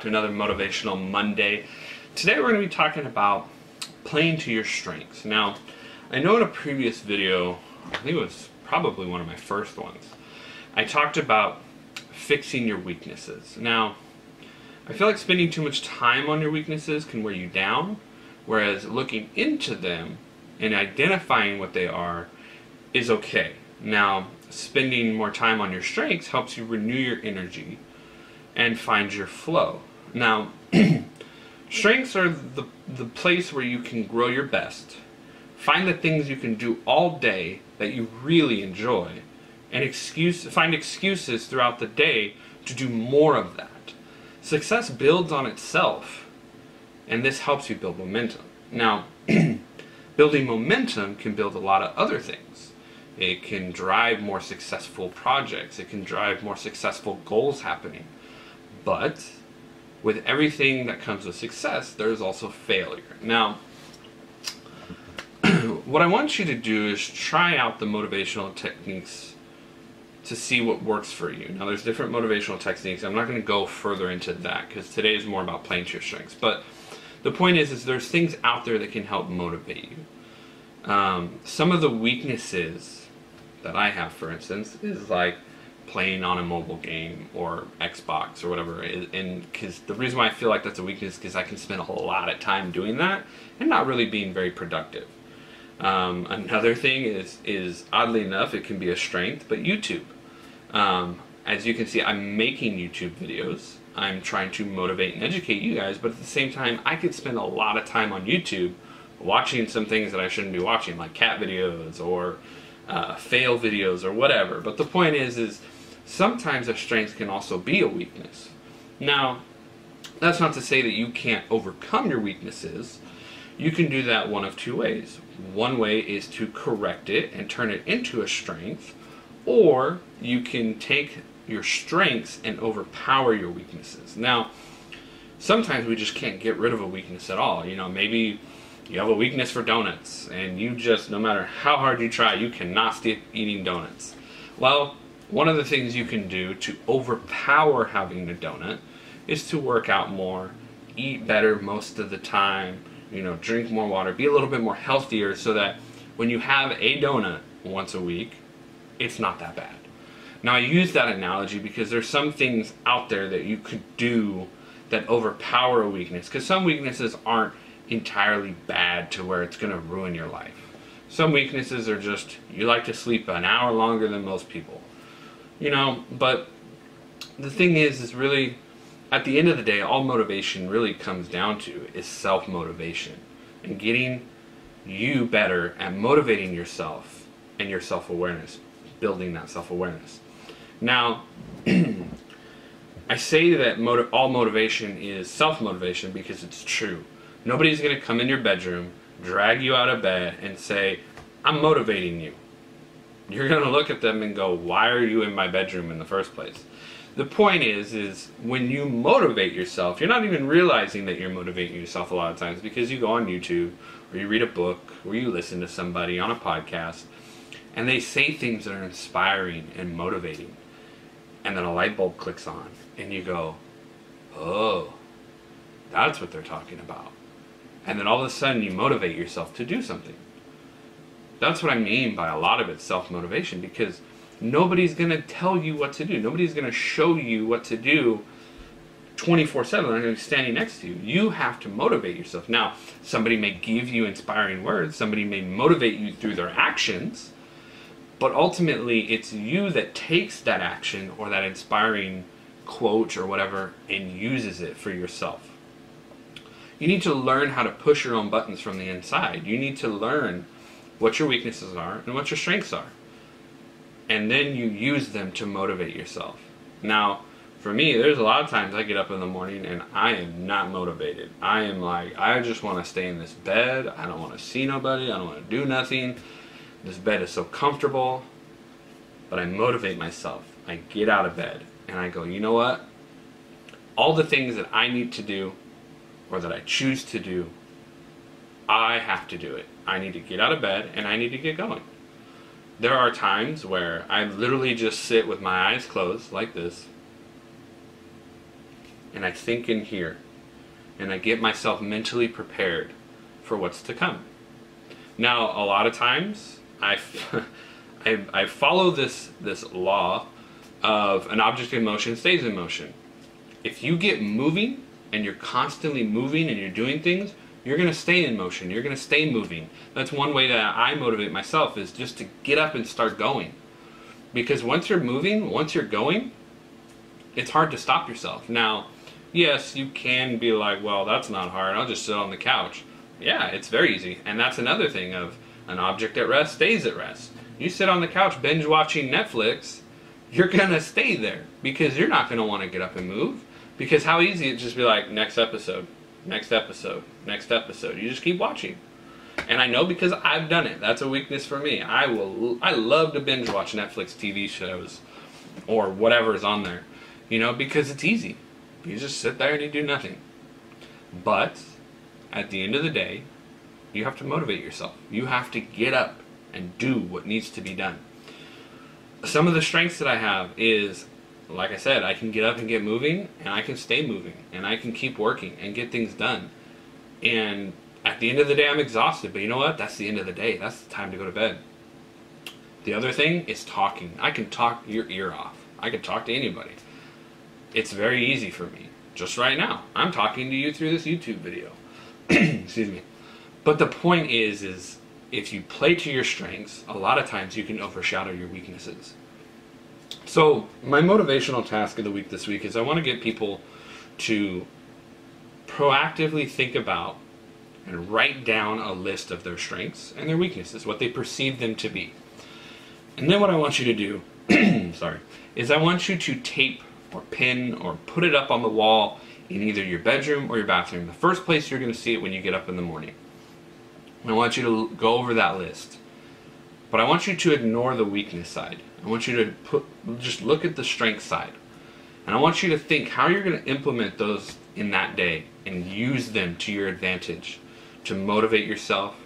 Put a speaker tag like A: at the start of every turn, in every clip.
A: to another Motivational Monday. Today we're going to be talking about playing to your strengths. Now, I know in a previous video, I think it was probably one of my first ones, I talked about fixing your weaknesses. Now, I feel like spending too much time on your weaknesses can wear you down, whereas looking into them and identifying what they are is okay. Now, spending more time on your strengths helps you renew your energy and find your flow. Now, strengths are the, the place where you can grow your best, find the things you can do all day that you really enjoy, and excuse, find excuses throughout the day to do more of that. Success builds on itself, and this helps you build momentum. Now, building momentum can build a lot of other things. It can drive more successful projects. It can drive more successful goals happening. But with everything that comes with success, there's also failure. Now, what I want you to do is try out the motivational techniques to see what works for you. Now, there's different motivational techniques. I'm not going to go further into that because today is more about playing to your strengths. But the point is, is there's things out there that can help motivate you. Um, some of the weaknesses that I have, for instance, is like playing on a mobile game or Xbox or whatever. And because the reason why I feel like that's a weakness is because I can spend a lot of time doing that and not really being very productive. Um, another thing is, is oddly enough, it can be a strength, but YouTube. Um, as you can see, I'm making YouTube videos. I'm trying to motivate and educate you guys, but at the same time, I could spend a lot of time on YouTube watching some things that I shouldn't be watching, like cat videos or uh, fail videos or whatever. But the point is, is sometimes a strength can also be a weakness. Now, that's not to say that you can't overcome your weaknesses. You can do that one of two ways. One way is to correct it and turn it into a strength, or you can take your strengths and overpower your weaknesses. Now, sometimes we just can't get rid of a weakness at all. You know, maybe you have a weakness for donuts and you just, no matter how hard you try, you cannot stop eating donuts. Well, one of the things you can do to overpower having a donut is to work out more, eat better most of the time, you know, drink more water, be a little bit more healthier so that when you have a donut once a week, it's not that bad. Now I use that analogy because there's some things out there that you could do that overpower a weakness because some weaknesses aren't entirely bad to where it's going to ruin your life. Some weaknesses are just you like to sleep an hour longer than most people you know, but the thing is, is really, at the end of the day, all motivation really comes down to is self-motivation and getting you better at motivating yourself and your self-awareness, building that self-awareness. Now, I say that motiv all motivation is self-motivation because it's true. Nobody's going to come in your bedroom, drag you out of bed, and say, I'm motivating you you're going to look at them and go, why are you in my bedroom in the first place? The point is, is when you motivate yourself, you're not even realizing that you're motivating yourself a lot of times because you go on YouTube or you read a book or you listen to somebody on a podcast and they say things that are inspiring and motivating. And then a light bulb clicks on and you go, oh, that's what they're talking about. And then all of a sudden you motivate yourself to do something. That's what I mean by a lot of it's self-motivation because nobody's going to tell you what to do. Nobody's going to show you what to do 24-7. They're going to be standing next to you. You have to motivate yourself. Now, somebody may give you inspiring words. Somebody may motivate you through their actions. But ultimately, it's you that takes that action or that inspiring quote or whatever and uses it for yourself. You need to learn how to push your own buttons from the inside. You need to learn what your weaknesses are and what your strengths are. And then you use them to motivate yourself. Now, for me, there's a lot of times I get up in the morning and I am not motivated. I am like, I just want to stay in this bed. I don't want to see nobody. I don't want to do nothing. This bed is so comfortable. But I motivate myself. I get out of bed and I go, you know what? All the things that I need to do or that I choose to do I have to do it. I need to get out of bed and I need to get going. There are times where I literally just sit with my eyes closed like this and I think in here and I get myself mentally prepared for what's to come. Now, a lot of times I, I, I follow this, this law of an object in motion stays in motion. If you get moving and you're constantly moving and you're doing things, you're going to stay in motion. You're going to stay moving. That's one way that I motivate myself is just to get up and start going. Because once you're moving, once you're going, it's hard to stop yourself. Now, yes, you can be like, well, that's not hard. I'll just sit on the couch. Yeah, it's very easy. And that's another thing of an object at rest stays at rest. You sit on the couch binge watching Netflix, you're going to stay there because you're not going to want to get up and move. Because how easy it just be like, next episode, next episode, next episode. You just keep watching. And I know because I've done it. That's a weakness for me. I will I love to binge watch Netflix TV shows or whatever is on there. You know, because it's easy. You just sit there and you do nothing. But at the end of the day, you have to motivate yourself. You have to get up and do what needs to be done. Some of the strengths that I have is like I said, I can get up and get moving, and I can stay moving, and I can keep working and get things done. And at the end of the day, I'm exhausted, but you know what? That's the end of the day. That's the time to go to bed. The other thing is talking. I can talk your ear off. I can talk to anybody. It's very easy for me. Just right now, I'm talking to you through this YouTube video. Excuse me. But the point is, is if you play to your strengths, a lot of times you can overshadow your weaknesses. So, my motivational task of the week this week is I want to get people to proactively think about and write down a list of their strengths and their weaknesses, what they perceive them to be. And then what I want you to do, sorry, is I want you to tape or pin or put it up on the wall in either your bedroom or your bathroom. The first place you're going to see it when you get up in the morning. I want you to go over that list. But I want you to ignore the weakness side. I want you to put just look at the strength side. And I want you to think how you're going to implement those in that day and use them to your advantage to motivate yourself,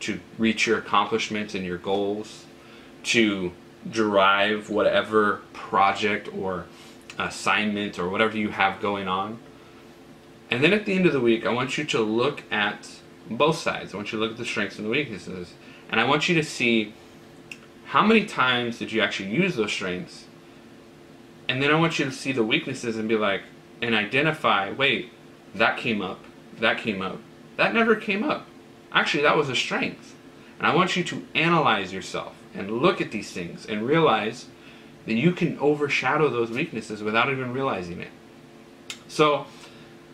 A: to reach your accomplishments and your goals, to drive whatever project or assignment or whatever you have going on. And then at the end of the week, I want you to look at both sides. I want you to look at the strengths and the weaknesses. And I want you to see how many times did you actually use those strengths? And then I want you to see the weaknesses and be like, and identify, wait, that came up, that came up, that never came up. Actually, that was a strength. And I want you to analyze yourself and look at these things and realize that you can overshadow those weaknesses without even realizing it. So,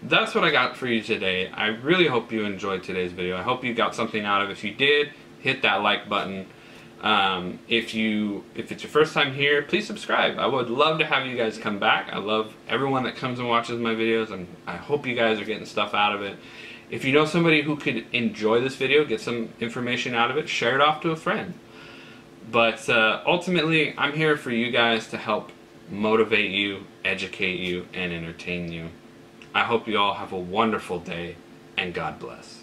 A: that's what I got for you today. I really hope you enjoyed today's video. I hope you got something out of it. If you did, hit that like button. Um, if you if it's your first time here, please subscribe. I would love to have you guys come back. I love everyone that comes and watches my videos, and I hope you guys are getting stuff out of it. If you know somebody who could enjoy this video, get some information out of it, share it off to a friend. But uh, ultimately, I'm here for you guys to help motivate you, educate you, and entertain you. I hope you all have a wonderful day, and God bless.